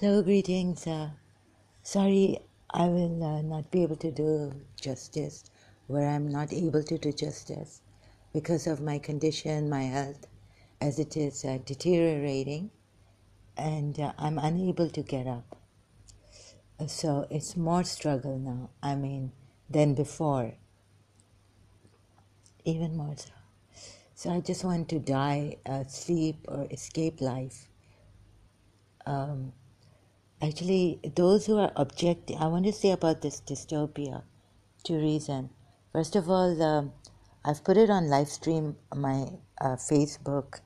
Hello, greetings. Uh, sorry, I will uh, not be able to do justice where I'm not able to do justice because of my condition, my health, as it is uh, deteriorating, and uh, I'm unable to get up. So it's more struggle now, I mean, than before, even more so. So I just want to die, uh, sleep, or escape life. Um, Actually, those who are objecting, I want to say about this dystopia, two reasons. First of all, um, I've put it on live stream my uh, Facebook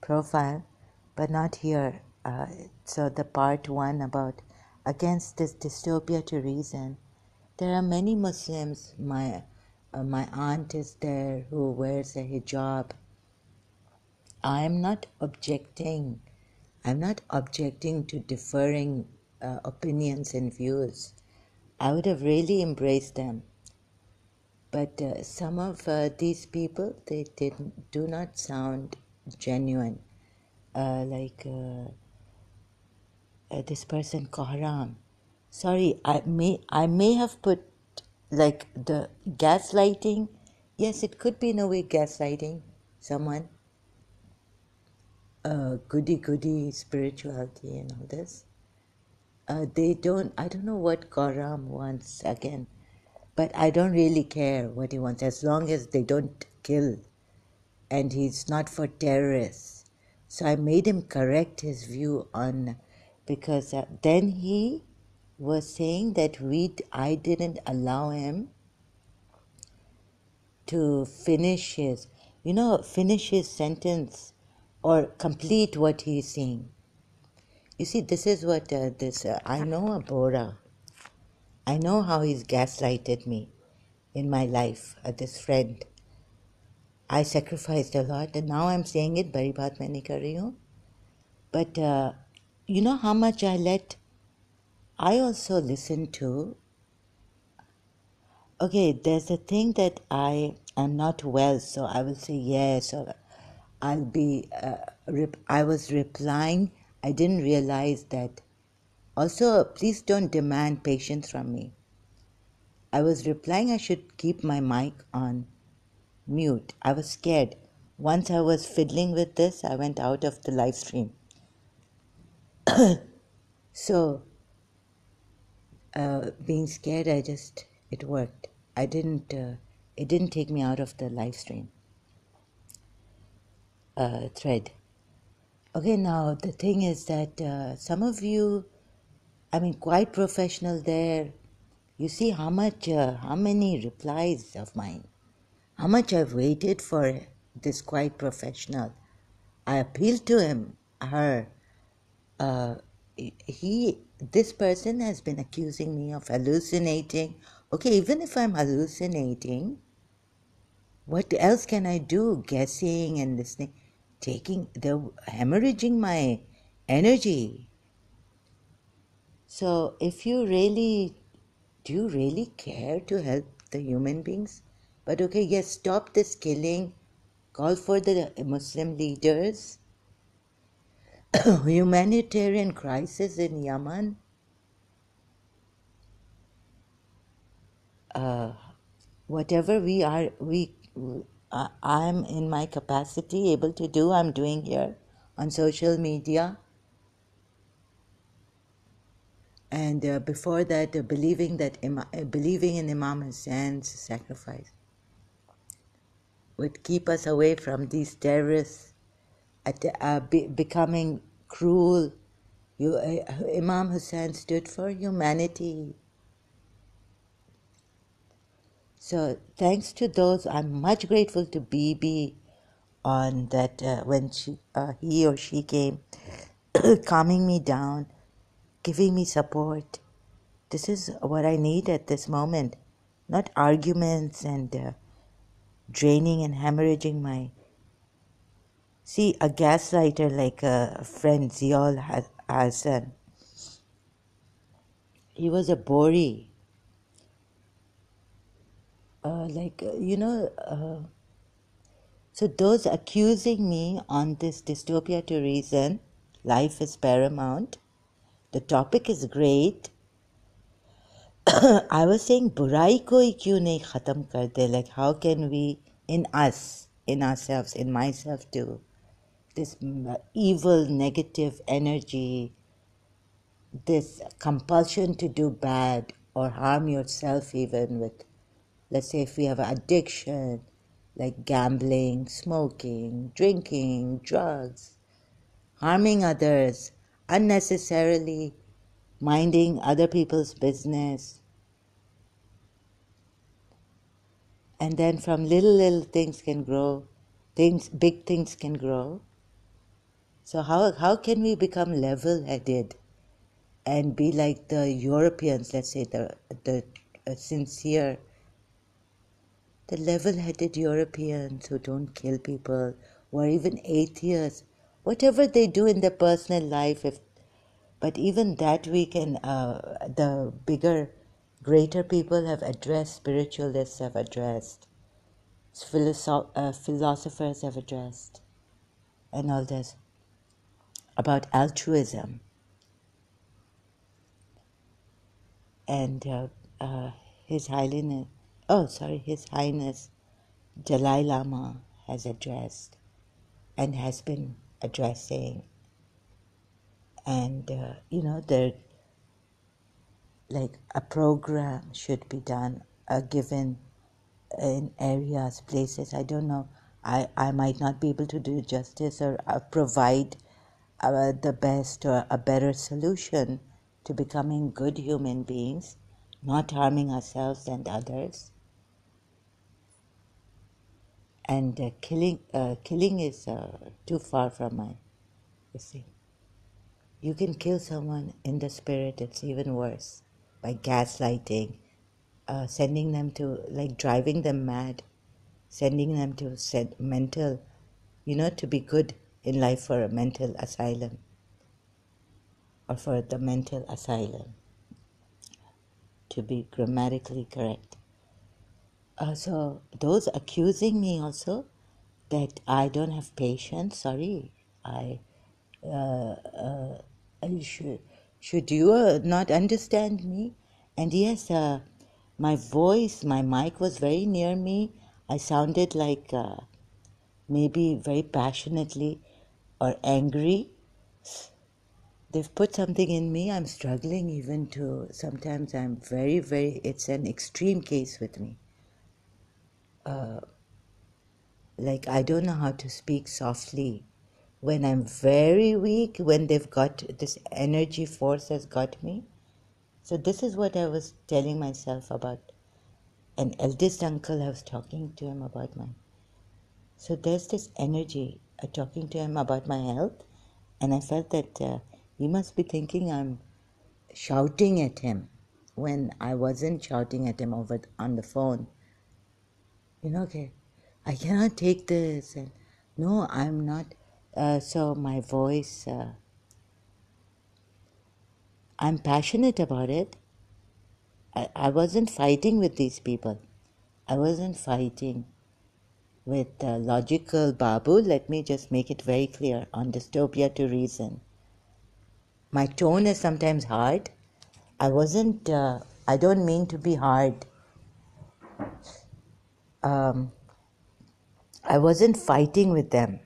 profile, but not here. Uh, so the part one about against this dystopia to reason. There are many Muslims. My uh, my aunt is there who wears a hijab. I am not objecting. I'm not objecting to differing uh, opinions and views. I would have really embraced them. But uh, some of uh, these people, they didn't, do not sound genuine. Uh, like uh, uh, this person, Kohram. Sorry, I may, I may have put like the gaslighting. Yes, it could be in a way gaslighting someone uh, goody goody spirituality and all this. Uh, they don't, I don't know what Karam wants again, but I don't really care what he wants as long as they don't kill and he's not for terrorists. So I made him correct his view on, because uh, then he was saying that we, I didn't allow him to finish his, you know, finish his sentence or complete what he is saying. You see, this is what uh, this, uh, I know a Bora. I know how he's gaslighted me in my life, uh, this friend. I sacrificed a lot and now I'm saying it, bari baat. But uh, you know how much I let, I also listen to okay, there's a thing that I am not well, so I will say yes, or I'll be. Uh, rep- I was replying. I didn't realize that. Also, please don't demand patience from me. I was replying. I should keep my mic on mute. I was scared. Once I was fiddling with this, I went out of the live stream. so, uh, being scared, I just it worked. I didn't. Uh, it didn't take me out of the live stream uh, thread. Okay, now the thing is that uh, some of you, I mean, quiet professional there. You see how much, uh, how many replies of mine, how much I've waited for this quiet professional. I appealed to him, her. Uh, he, this person has been accusing me of hallucinating. Okay, even if I'm hallucinating, what else can I do? Guessing and listening, taking, they're hemorrhaging my energy. So, if you really, do you really care to help the human beings? But okay, yes, stop this killing, call for the Muslim leaders, humanitarian crisis in Yemen. Uh, whatever we are, we, I I'm in my capacity able to do, I'm doing here on social media. And uh, before that, uh, believing that Ima- uh, believing in Imam Hussein's sacrifice would keep us away from these terrorists at, uh, be, becoming cruel. You, uh, Imam Hussein stood for humanity. So thanks to those, I'm much grateful to BB on that uh, when she, uh, he or she came, calming me down, giving me support. This is what I need at this moment, not arguments and uh, draining and hemorrhaging my. See, a gaslighter like a friend Ziol Ha- Hassan, he was a Bori. Uh, like, uh, you know, uh, so those accusing me on this dystopia to reason, life is paramount, the topic is great. I was saying, burai koi kyun nahi khatam? Like, how can we, in us, in ourselves, in myself too, this evil, negative energy, this compulsion to do bad or harm yourself, even with, let's say, if we have an addiction, like gambling, smoking, drinking, drugs, harming others, unnecessarily minding other people's business. And then from little, little things can grow, things, big things can grow. So how, how can we become level-headed and be like the Europeans, let's say the, the uh, sincere, the level-headed Europeans who don't kill people, or even atheists, whatever they do in their personal life, if but even that we can, uh, the bigger, greater people have addressed, spiritualists have addressed, philosoph- uh, philosophers have addressed, and all this about altruism. And uh, uh, His Highness, oh, sorry, His Highness Dalai Lama has addressed and has been addressing. And uh, you know there like a program should be done uh, given in areas places. I don't know. I i might not be able to do justice or uh, provide uh, the best or a better solution to becoming good human beings not harming ourselves and others and uh, killing uh, killing is uh, too far from my you see you can kill someone in the spirit, it's even worse by gaslighting, uh, sending them to, like, driving them mad, sending them to send mental, you know, to be good in life for a mental asylum or for the mental asylum, to be grammatically correct. Uh, so, those accusing me also that I don't have patience, sorry, I. Uh, uh, should, should you uh, not understand me? And yes, uh, my voice, my mic was very near me. I sounded like uh, maybe very passionately or angry. They've put something in me. I'm struggling even to, sometimes I'm very, very, it's an extreme case with me. Uh, like, I don't know how to speak softly when I'm very weak, when they've got this energy force has got me. So this is what I was telling myself about an eldest uncle. I was talking to him about my. So there's this energy. Uh, talking to him about my health, and I felt that uh, he must be thinking I'm shouting at him when I wasn't shouting at him over on the phone. You know, okay, I cannot take this, and no, I'm not uh, so my voice, uh, I'm passionate about it. I, I wasn't fighting with these people. I wasn't fighting with uh, logical Babu. Let me just make it very clear on dystopia to reason. My tone is sometimes hard. I wasn't, uh, I don't mean to be hard. Um, I wasn't fighting with them.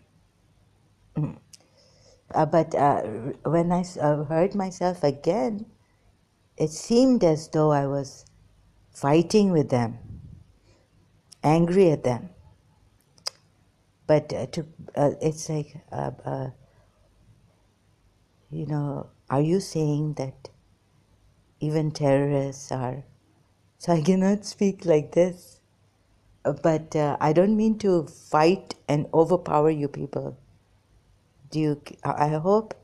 Uh, but uh, when I uh, heard myself again, it seemed as though I was fighting with them, angry at them. But uh, to, uh, it's like, uh, you know, are you saying that even terrorists are? So I cannot speak like this. But I don't mean to fight and overpower you people. Do you i hope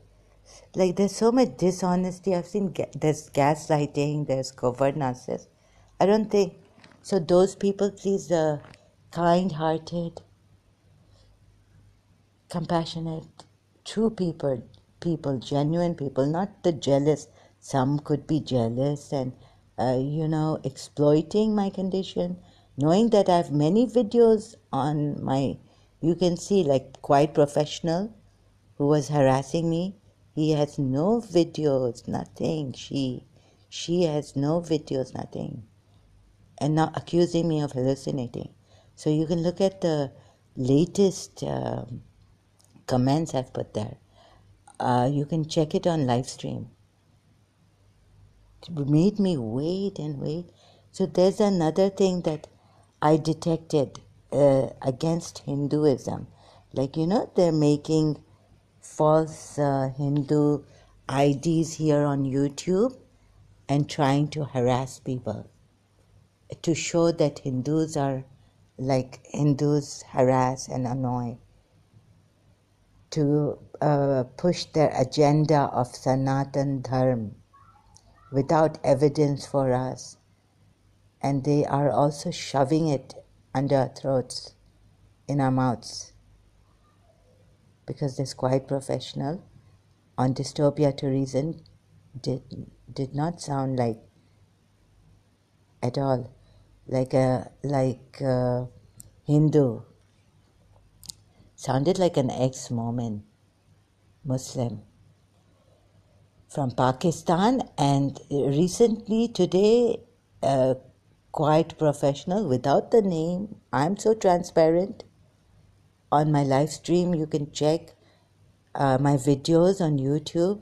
like there's so much dishonesty. I've seen ga- there's gaslighting there's covert i don't think so those people please uh, kind-hearted compassionate true people people genuine people not the jealous some could be jealous and uh, you know exploiting my condition knowing that i have many videos on my you can see like quiet professional who was harassing me He has no videos, nothing. She, she has no videos, nothing. And now accusing me of hallucinating. So you can look at the latest um, comments I've put there. Uh, you can check it on live stream. It made me wait and wait. So there's another thing that I detected uh, against Hinduism. Like, you know, they're making false uh, Hindu IDs here on YouTube and trying to harass people to show that Hindus are like Hindus harass and annoy, to uh, push their agenda of Sanatan Dharma without evidence for us. And they are also shoving it under our throats, in our mouths, because this quiet professional on Dystopia to Reason did, did not sound like at all like a like a Hindu. Sounded like an ex-Mormon Muslim from Pakistan, and recently today, a quiet professional without the name. I'm so transparent. On my live stream, you can check uh, my videos on YouTube.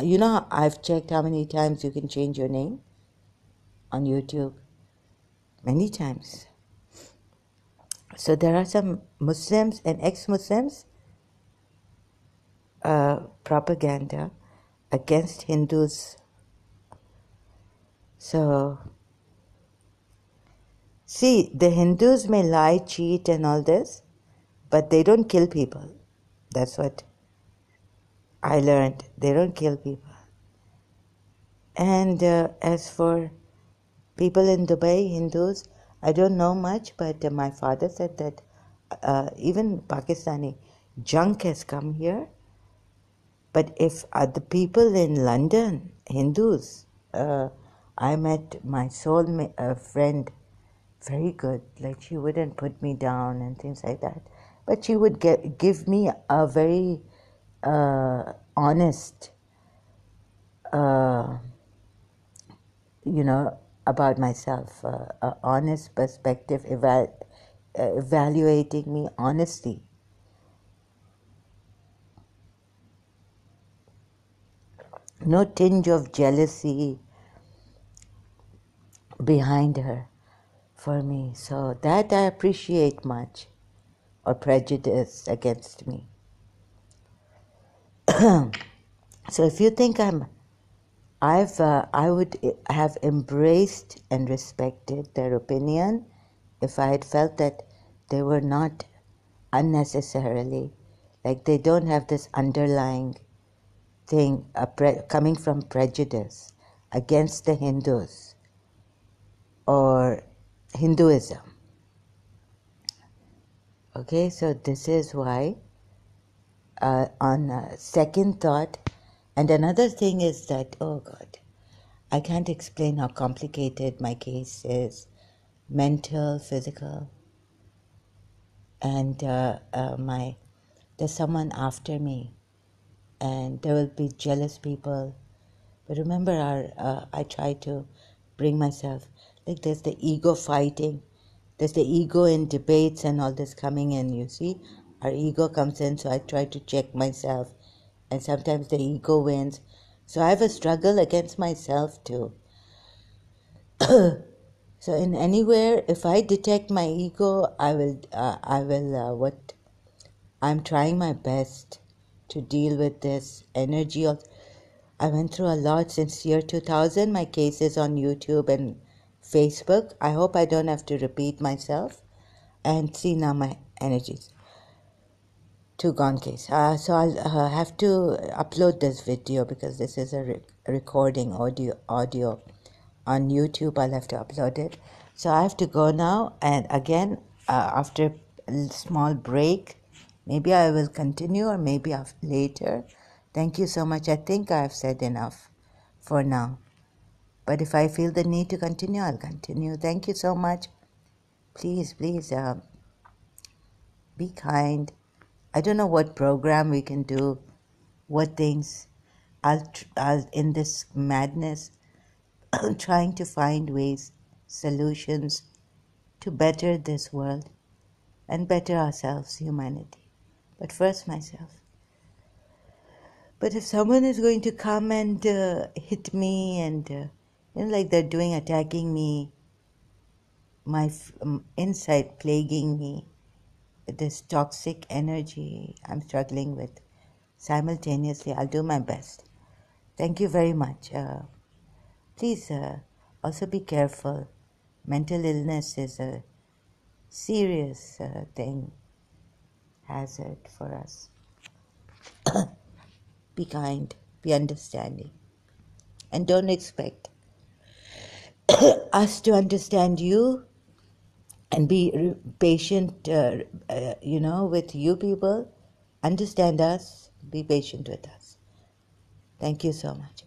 You know, I've checked how many times you can change your name on YouTube many times. So there are some Muslims and ex-Muslims uh, propaganda against Hindus. So, see, the Hindus may lie, cheat, and all this, but they don't kill people. That's what I learned. They don't kill people. And uh, as for people in Dubai, Hindus, I don't know much, but uh, my father said that uh, even Pakistani junk has come here. But if the people in London, Hindus, uh, I met my soul ma- uh, friend, very good. Like she wouldn't put me down and things like that. But she would get, give me a very uh, honest, you know, about myself, uh, an honest perspective, eva- uh, evaluating me honestly. No tinge of jealousy behind her for me. So that I appreciate much, or prejudice against me. so if you think I'm I've uh, I would have embraced and respected their opinion if I had felt that they were not unnecessarily like they don't have this underlying thing pre- coming from prejudice against the Hindus or Hinduism. Okay, so this is why, uh, on uh, second thought, and another thing is that, oh God, I can't explain how complicated my case is mental, physical. And uh, uh, my, there's someone after me, and there will be jealous people. But remember, our, uh, I try to bring myself, like there's the ego fighting, there's the ego in debates and all this coming in, you see. Our ego comes in, so I try to check myself and sometimes the ego wins. So I have a struggle against myself too. so in anywhere, if I detect my ego, I will, uh, I will, uh, what, I'm trying my best to deal with this energy of, I went through a lot since year 2000. My case is on YouTube and Facebook. I hope I don't have to repeat myself. And see now my energies to gone case. Uh, so I'll uh, have to upload this video because this is a re- recording audio audio on YouTube. I'll have to upload it. So I have to go now, and again uh, after a small break, maybe I will continue or maybe later. Thank you so much. I think I've said enough for now. But if I feel the need to continue, I'll continue. Thank you so much. Please, please, uh, be kind I don't know what program we can do what things I'll, I'll in this madness trying to find ways, solutions to better this world and better ourselves, humanity. But first, myself. But if someone is going to come and uh, hit me and, uh, you know, like they're doing, attacking me, my um, inside plaguing me, this toxic energy I'm struggling with simultaneously, I'll do my best. Thank you very much. Uh, please uh, also be careful. Mental illness is a serious uh, thing, hazard for us. be kind, be understanding, and don't expect us to understand you and be patient, uh, uh, you know, with you people. Understand us, be patient with us. Thank you so much.